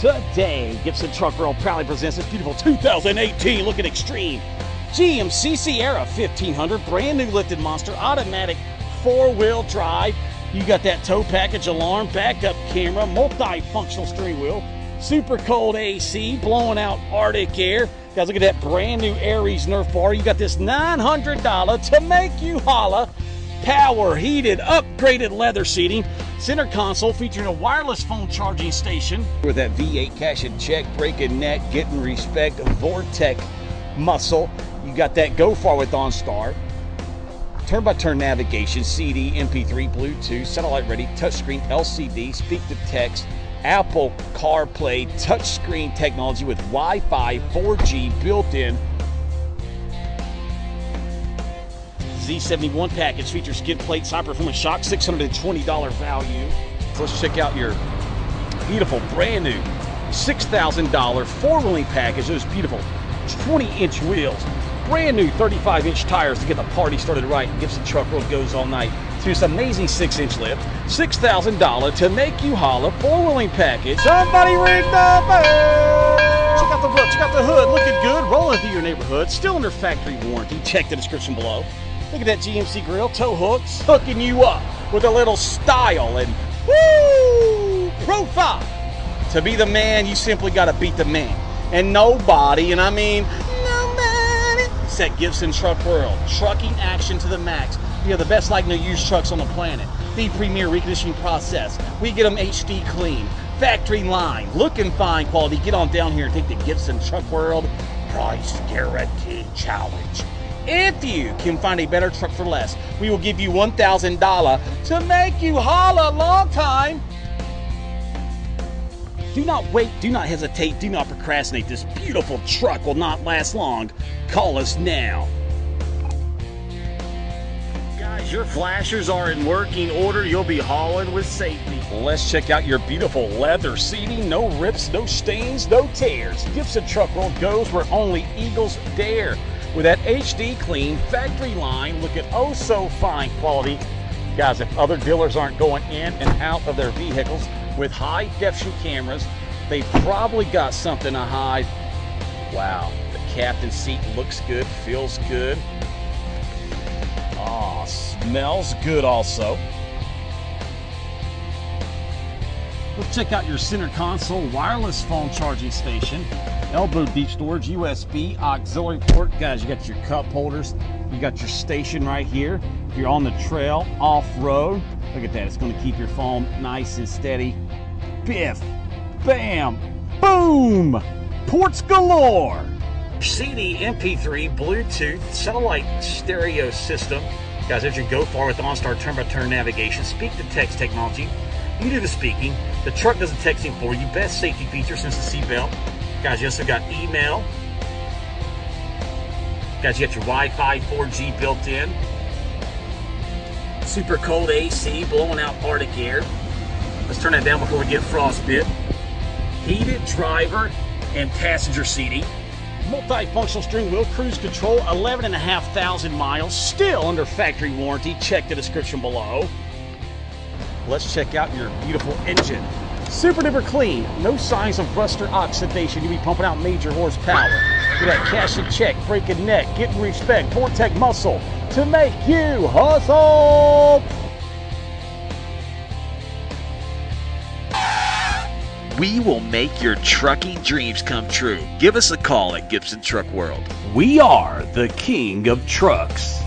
Today, Gibson Truck World proudly presents this beautiful 2018 looking extreme GMC Sierra 1500 brand new lifted monster automatic four-wheel drive. You got that tow package alarm, backup camera, multi-functional steering wheel, super cold AC, blowing out Arctic air. Guys, look at that brand new Aries Nerf bar. You got this $900 to make you holla power heated, upgraded leather seating, center console featuring a wireless phone charging station. With that V8 cash and check, breaking neck, getting respect, Vortec muscle. You got that Go Far with OnStar, turn by turn navigation, CD, MP3, Bluetooth, satellite ready, touchscreen, LCD, speak to text, Apple CarPlay, touchscreen technology with Wi Fi 4G built in Z71 package features skid plates, high performance shock, $620 value. Let's check out your beautiful brand new $6,000 four wheeling package. Those beautiful 20 inch wheels, brand new 35 inch tires to get the party started right. Gibson Truck World goes all night. To this amazing six inch lift, $6,000 to make you holla four wheeling package. Somebody ring the bell! Check out the roof, check out the hood, looking good, rolling through your neighborhood, still under factory warranty. Check the description below. Look at that GMC grill, tow hooks, hooking you up with a little style and woo profile. To be the man, you simply got to beat the man. And nobody, and I mean nobody, set Gibson Truck World. Trucking action to the max. We have the best like no used trucks on the planet. The premier reconditioning process. We get them HD clean, factory line, looking fine quality. Get on down here and take the Gibson Truck World Price Guarantee Challenge. If you can find a better truck for less, we will give you $1,000 to make you holla a long time. Do not wait, do not hesitate, do not procrastinate. This beautiful truck will not last long. Call us now. Guys, your flashers are in working order. You'll be hauling with safety. Let's check out your beautiful leather seating. No rips, no stains, no tears. Gibson Truck World goes where only Eagles dare with that HD clean factory line looking oh so fine quality. Guys, if other dealers aren't going in and out of their vehicles with high def definition cameras, they probably got something to hide. Wow, the captain seat looks good, feels good. Ah, oh, smells good also. Let's check out your center console wireless phone charging station elbow deep storage, USB, auxiliary port. Guys, you got your cup holders. You got your station right here. If you're on the trail, off-road, look at that. It's going to keep your phone nice and steady. Biff, bam, boom, ports galore. CD, MP3, Bluetooth, satellite stereo system. Guys, there's your Go Far with OnStar turn-by-turn navigation, speak-to-text technology. You do the speaking. The truck does the texting for you. Best safety feature since the seatbelt. Guys, you also got email. Guys, you got your Wi-Fi 4G built in. Super cold AC blowing out Arctic air. Let's turn that down before we get frostbit. Heated driver and passenger seating. Multifunctional steering wheel, cruise control, 11,500 miles, still under factory warranty. Check the description below. Let's check out your beautiful engine. Super duper clean. No signs of rust or oxidation. You'll be pumping out major horsepower. You got cash and check, breaking neck, getting respect, Vortec muscle to make you hustle. We will make your trucking dreams come true. Give us a call at Gibson Truck World. We are the king of trucks.